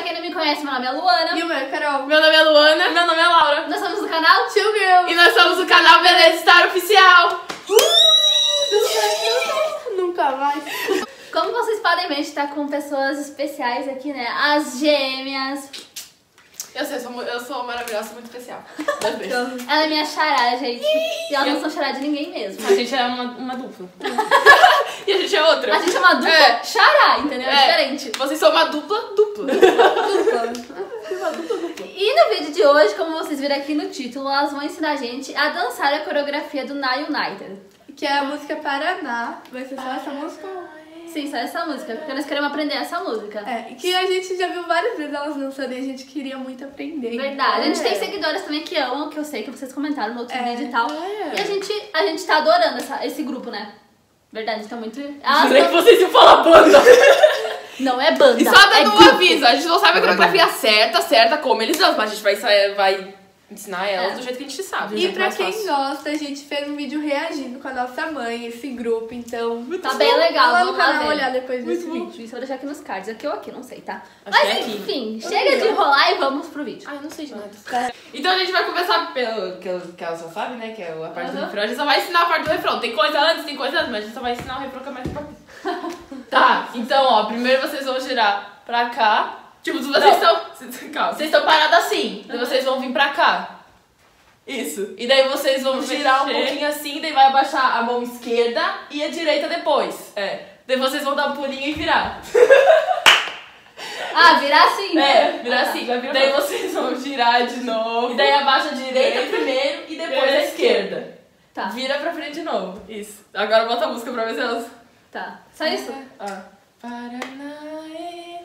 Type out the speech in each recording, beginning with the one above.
pra quem não me conhece, meu nome é Luana. E o meu é Carol. Meu nome é Luana. Meu nome é Laura. Nós somos do canal Two Girls. E nós somos o canal Beleza Star Oficial. Nunca mais. Como vocês podem ver, a gente tá com pessoas especiais aqui, né? As gêmeas. Eu sei, eu sou, eu sou maravilhosa, muito especial. Dois beijos. Ela é minha xará, gente. E elas não são xará de ninguém mesmo. A gente é uma, uma dupla. e a gente é outra. A gente é uma dupla É. xará, entendeu? É É. diferente. Vocês são uma dupla dupla. E no vídeo de hoje, como vocês viram aqui no título, elas vão ensinar a gente a dançar a coreografia do Na United. Que é a música Paraná. Vai ser só essa música? Sim, só essa música, porque nós queremos aprender essa música. É, que a gente já viu várias vezes elas dançando e a gente queria muito aprender. Verdade. A gente É. tem seguidores também que amam, que eu sei que vocês comentaram no outro É. vídeo e tal. É. E a gente, a gente tá adorando essa- esse grupo, né? Verdade, tá muito. Elas Jurei que não, vocês iam falar banda. não é banda. E só é dando um grupo. aviso, a gente não sabe a coreografia certa, certa, como eles dançam, mas a gente vai, vai ensinar elas É. do jeito que a gente sabe. do E pra quem fácil. gosta, a gente fez um vídeo reagindo com a nossa mãe, esse grupo, então. Tá bem legal, Vai lá no vamos lá canal ver. olhar depois desse Muito bom. vídeo. Isso eu vou deixar aqui nos cards. Aqui ou aqui, não sei, tá? Acho Mas é aqui. enfim, chega de enrolar e vamos pro vídeo. Ah, eu não sei de nada. Então a gente vai começar pelo que, ela- que ela só sabe, né? Que é a parte do Aham. refrão. A gente só vai ensinar a parte do refrão. Tem coisa antes, tem coisa antes, mas a gente só vai ensinar o refrão que é mais importante. tá, então ó, primeiro vocês vão girar pra cá. Tipo, vocês estão. Vocês estão parados assim. Daí vocês vão vir pra cá. Isso. E daí vocês vão girar um mexer. pouquinho assim, daí vai abaixar a mão esquerda e a direita depois. É. Daí vocês vão dar um pulinho e virar. Ah, virar assim. É, virar Ah, tá. assim. daí vocês vão girar de novo. E daí abaixa a direita primeiro e depois a esquerda. Tá, Vira pra frente de novo. Isso. Agora bota a música pra ver se elas. tá. Só isso? Ah. Paranaê.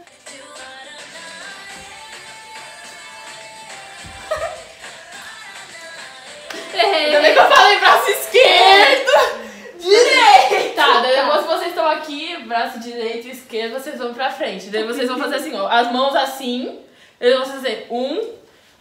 Ainda bem que eu falei braço esquerdo! Direito! Tá, daí depois que vocês estão aqui, braço direito e esquerdo, vocês vão pra frente. Daí vocês vão fazer assim, ó. As mãos assim. Eles vão fazer um,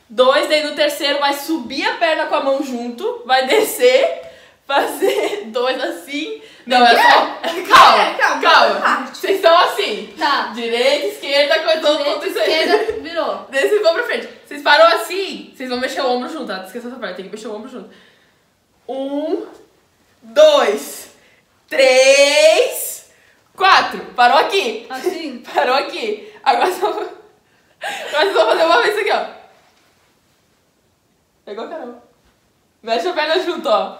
dois, daí no terceiro vai subir a perna com a mão junto, vai descer, fazer dois assim. Não, é só. Calma, É, calma, calma. calma. Vocês estão assim. Tá. Direita, esquerda, coisa todo tudo isso aí. esquerda, virou. Daí vocês vão pra frente. Vocês param assim, vocês vão mexer o ombro junto, tá? Esqueça essa parte, tem que mexer o ombro junto. Um, dois, três, quatro. Parou aqui. Assim? Parou aqui. Agora só... Agora vocês vão fazer uma vez aqui, ó. Pegou, Carol? Mexe a perna junto, ó.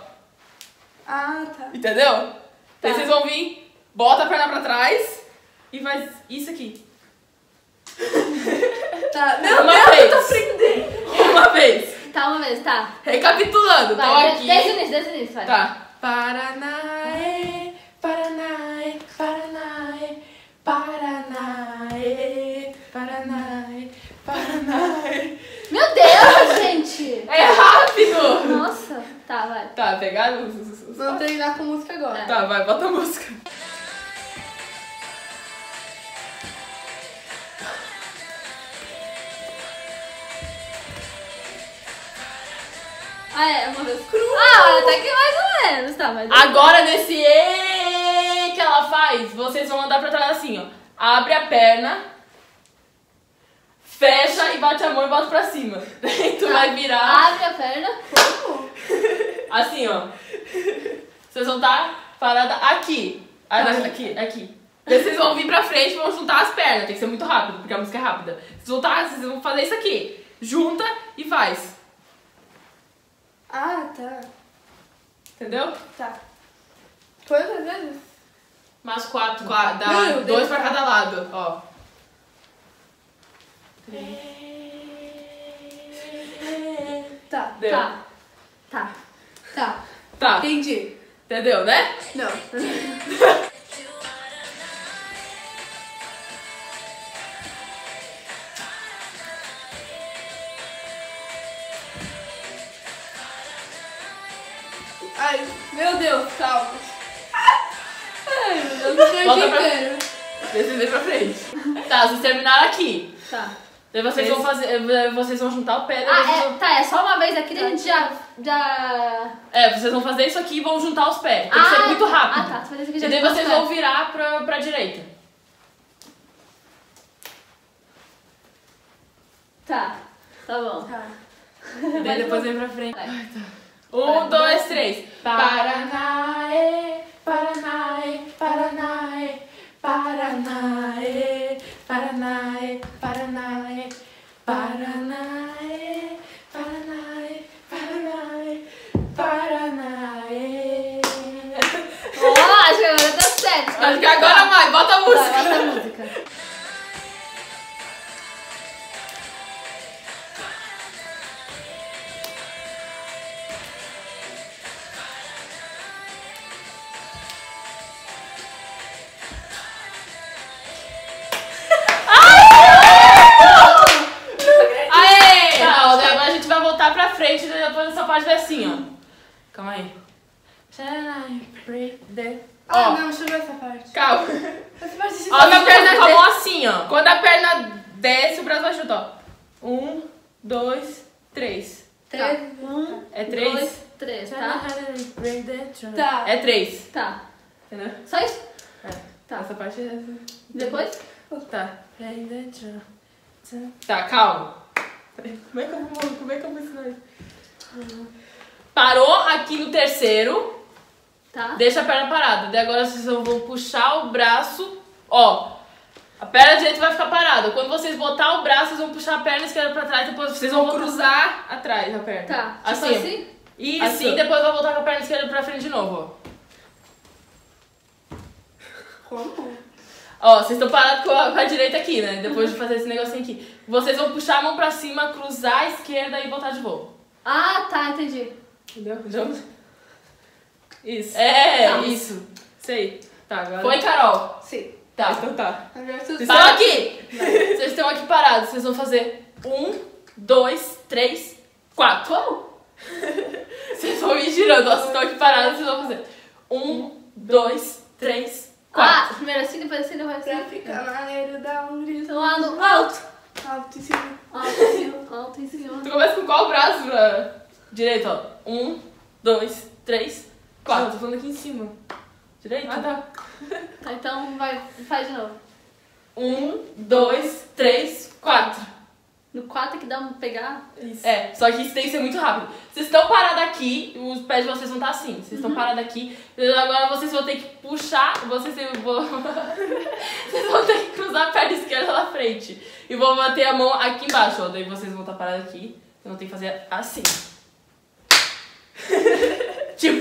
Ah, tá. Entendeu? Tá. vocês vão vir, bota a perna pra trás e faz isso aqui. Tá. Meu Uma vez. eu tô aprendendo. Uma vez. Tá, uma vez, tá. Recapitulando, então Vai, aqui. desde o início, desde o início, vai. Tá. Paranaê, Paranaê, Paranaê, Paranaê, Paranaê, Paranaê. Meu Deus, gente! É rápido! Nossa. Tá, vai. Tá, pegaram os- os- os- Vamos treinar com música agora. Tá, vai, bota a música. Ah, é, uma vez cru. Ah, até que mais ou menos, tá, mas... Agora nesse E que ela faz, vocês vão andar pra trás assim, ó. Abre a perna, fecha e bate a mão e bota pra cima. Daí tu vai virar Abre a perna. Como? assim, ó. Vocês vão estar parada aqui. Aqui, aqui. Daí vocês vão vir pra frente e vão juntar as pernas. Tem que ser muito rápido, porque a música é rápida. Vocês vão, tá, vocês vão fazer isso aqui. Junta e faz. Ah, tá. Entendeu? Tá. Quantas vezes? Mais quatro. Qua- dá Meu Deus. dois pra cada lado, ó. Tá. Deu. Tá. Tá. Tá. Tá. Entendi. Entendeu, né? Não. Ai, meu Deus, calma. Ai, meu Deus, eu Volta pra- vêm pra frente. Tá, vocês terminaram aqui. Tá. Daí vocês vão fazer. eh, Vocês vão juntar o pé. Ah, vão- é, tá, é só uma vez aqui, daí a gente já... já... É, vocês vão fazer isso aqui e vão juntar os pés. Tem que ser muito rápido. Ah, tá, você vai fazer isso aqui já E daí vocês pé. vão virar pra, pra direita. Tá, tá bom. Tá. Daí depois vem pra frente. Vai. Um, dois, três. Paranaê, Paranaê, Paranaê, Paranaê, Paranaê, Paranaê, Paranaê, Paranaê, Paranaê, Paranaê. Que agora deu certo. Acho que agora vai, bota a Vai, música. bota a música. Assim, ó. Quando a perna desce, o braço vai chutar, ó. Um, dois, três. Três. Um, É três? dois, três, tá? Tá. É três. Tá. Entendeu? Só isso? É. Tá. Essa parte é... Depois? Tá. Tá, calma. Como é que eu vou, como é que eu vou ensinar isso? Parou aqui no terceiro, Tá. deixa a perna parada. Daí agora vocês vão puxar o braço, ó. A perna direita vai ficar parada. Quando vocês botar o braço, vocês vão puxar a perna esquerda pra trás, depois vocês vão cruzar atrás a perna. Tá. Tipo Assim. assim? E Assim. depois vai voltar com a perna esquerda pra frente de novo, Como? ó. Ó, vocês estão parados com a, com a direita aqui, né? Depois de fazer esse negocinho aqui. Vocês vão puxar a mão pra cima, cruzar a esquerda e botar de volta. Ah, tá, entendi. Entendeu? Isso. É, Tá. isso. Sei. Tá, agora. Foi, Carol. Sim. Tá. Então tá. Agora tu Vocês estão aqui! Vocês estão aqui parados. Vocês vão fazer um, dois, três, quatro. Vocês vão ir girando. Ó, Vocês estão aqui parados. Vocês vão fazer um, dois, três, quatro. Ah, primeiro assim, depois assim, depois Pra assim. ficar maneiro, dá um grito. Então lá no alto. Alto em cima. Alto em cima, alto em cima. Tu começa com qual braço pra direito, ó? Um, dois, três, quatro. Não, tô falando aqui em cima. Direito? Ah, tá. Tá, então vai, faz de novo. Um, dois, três, quatro. No 4 que dá um pegar. Isso. É, só que isso tem que ser muito rápido. Vocês estão parados aqui, os pés de vocês vão estar assim. Vocês estão parados aqui. Agora vocês vão ter que puxar, vocês vão... vocês vão ter que cruzar a perna esquerda na frente. E vão bater a mão aqui embaixo, ó. Daí vocês vão estar parados aqui. Vocês vão ter que fazer assim.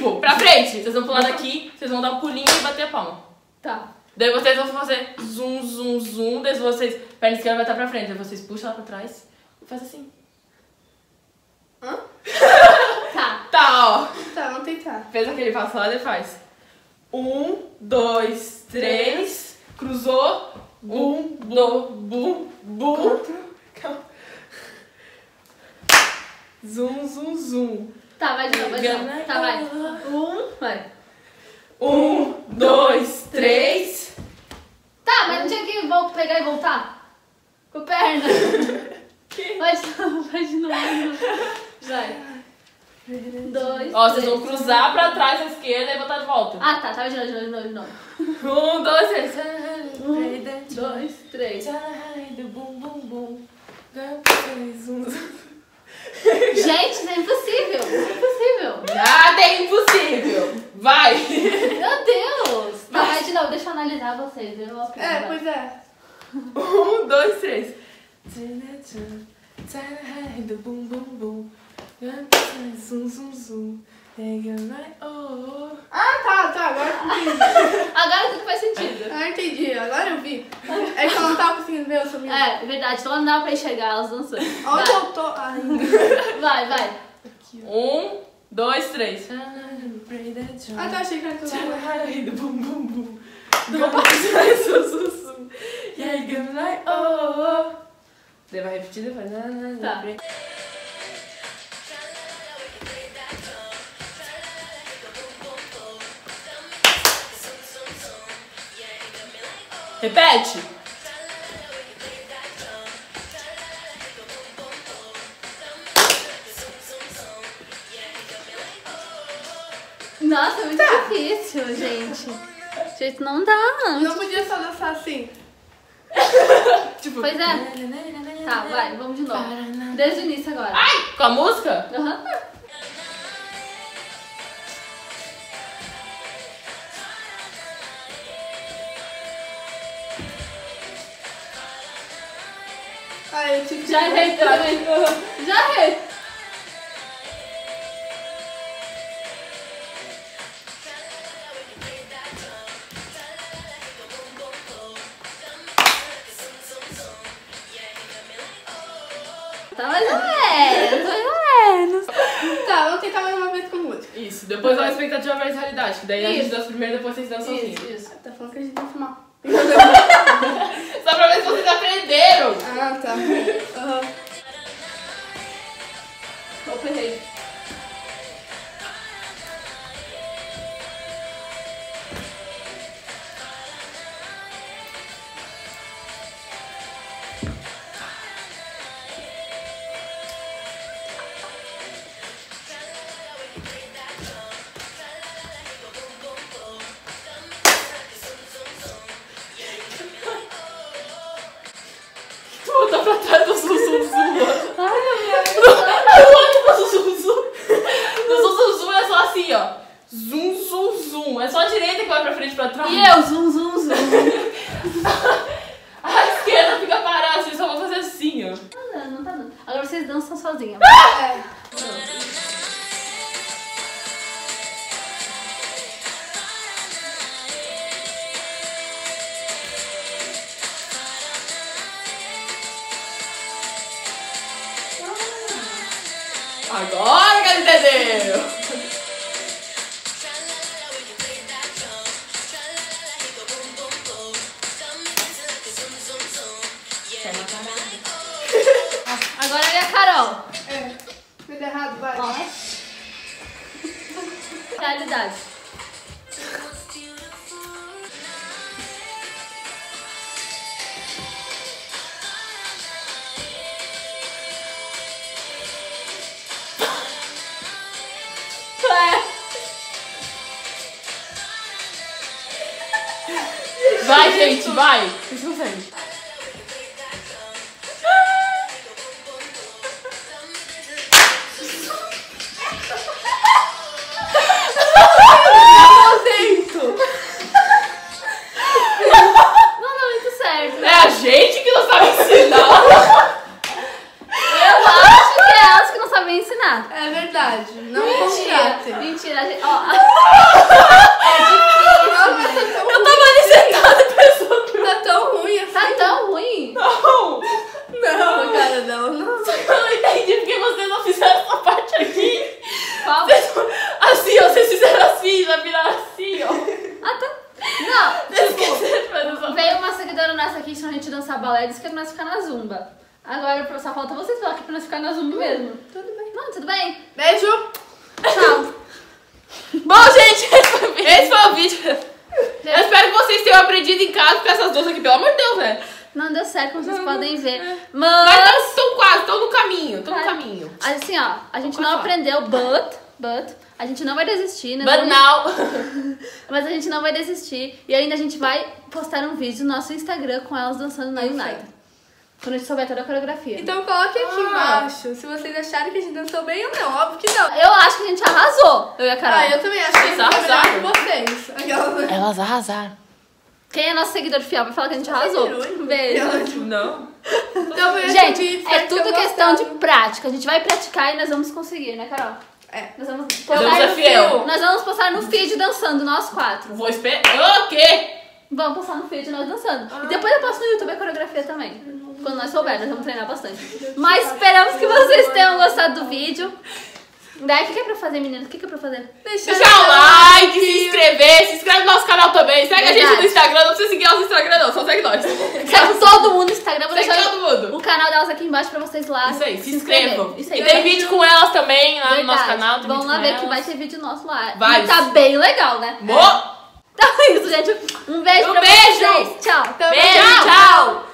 Tipo, pra frente. Vocês vão pular daqui, vocês vão dar um pulinho e bater a palma. Tá. Daí vocês vão fazer zoom, zoom, zoom. Daí vocês. Perna esquerda vai estar pra frente. Daí vocês puxam lá pra trás e faz assim. Hã? Tá. Tá, ó. Tá, vamos tentar. Fez aquele passo lá e faz. Um, dois, três. Cruzou. Um, dois, bum, bum. Calma. Zoom, zoom, zoom. Tá, vai de novo, vai de novo. Tá, vai. Um, vai. Um, dois, três. Tá, mas não tinha que pegar e voltar? Com a perna. Vai de novo, vai de novo. vai de novo. Vai. Dois. Ó, vocês vão cruzar pra trás à esquerda e botar de volta. Ah, tá, tá, de novo, de novo, de novo, de novo. Um, dois, três. Um, dois, três. Bum, bum, bum. Gente, isso é impossível. Isso é impossível. Nada é impossível. Vai. Meu Deus. Tá, vai de novo, deixa eu analisar vocês. Eu vou É, pois é. Um, dois, três. Bum, bum, bum. Zum, zum, zum. Ah, tá, tá. Agora eu entendi. Agora tudo faz sentido. Eu entendi. Agora eu vi. É que eu não tava conseguindo ver o seu menino. É, verdade, então não dá pra enxergar elas dançando. Onde Vai, eu tô? Ai. vai, vai. Um, dois, três. Ah, tá, achei que era tudo. Bum, bum, bum. Zum, zum, zum, zum. E aí, gonna like, oh, oh. Daí vai repetir depois. Tá. Repete. Nossa, é muito difícil, gente. Gente, não dá. Não podia só dançar assim. Tipo, Pois é. Tá, vai, vamos de novo. Desde o início agora. Com a música? Aham. Ai, eu que Já errei também. Já errei. Isso, depois dá uma expectativa versus realidade, que daí a gente Isso. dança primeiro, depois vocês dançam Isso, sozinhos. isso. Tá falando que a gente dança mal. Só pra ver se vocês aprenderam. Ah, tá. Aham. Opa, errei. Dançam sozinhos. É. Agora que ela entendeu. Agora é a Carol. É. Fez errado, vai. Ó. Realidade. Vai, gente, vai. Vocês conseguem. Não. Eu acho que é elas que não sabem ensinar. É verdade. Não contratem. Mentira. a gente- Ó, Eu tava ali sentada pensando. Tá tão ruim assim. tá tão ruim. Não. Não, cara, não, não. Eu não entendi porque vocês não fizeram essa parte aqui. Qual? Vocês- Assim, ó, vocês fizeram assim, já viraram assim, ó. Ah, tá. Não, Vocês esqueceram de fazer essa veio uma seguidora nossa aqui ensinou a gente dançar balé e disse que é pra nós ficar na zumba. Agora só falta vocês falar que é pra nós ficar na zumba mesmo. Tudo bem. Não, tudo bem? Beijo. Tchau. Bom, gente, esse foi o vídeo. Eu espero que vocês tenham aprendido em casa com essas duas aqui, pelo amor de Deus, né? Não deu certo, como vocês podem ver. Mas Mas, estão quase, estão no caminho, estão no caminho. assim, ó, a gente não aprendeu, but, but, a gente não vai desistir, né? But Vamos- now. Mas a gente não vai desistir. E ainda a gente vai postar um vídeo no nosso Instagram com elas dançando na. United. Quando a gente souber toda a coreografia. Então coloque aqui Ah. embaixo se vocês acharam que a gente dançou bem ou não. Óbvio que não. Eu acho que a gente arrasou, eu e a Carol. Ah, eu também acho que a gente que arrasaram. vocês. Aquelas... Elas arrasaram. Quem é nosso seguidor fiel vai falar que a gente arrasou. Beijo. Não. Então Gente, é que tudo tenham questão de prática. A gente vai praticar e nós vamos conseguir, né, Carol? É. Nós vamos postar é no feed. Nós vamos postar no feed dançando, nós quatro. Vou esperar. O quê? Vamos postar no feed nós dançando. E depois eu posto no YouTube a coreografia também. Quando nós soubermos, nós vamos treinar bastante. Mas esperamos que vocês tenham gostado do vídeo. Daí, o que que é pra fazer, meninas? O que que é pra fazer? Deixa, Deixar o like, se inscrever, se inscreve no nosso canal também. Segue a gente Verdade. no Instagram, não precisa seguir nosso Instagram não, só segue nós. Segue todo mundo no Instagram. Vou Segue deixar todo mundo. o canal delas aqui embaixo pra vocês lá. Isso aí, se inscreverem. inscrevam. Isso aí. E tem vídeo com elas também lá no Verdade. nosso canal. Vamos lá ver que elas. vai ter vídeo nosso lá. Vários. E tá bem legal, né? Mo! Então é isso, gente. Um beijo Um pra beijo. vocês. Tchau. Então, Beijo, tchau. tchau!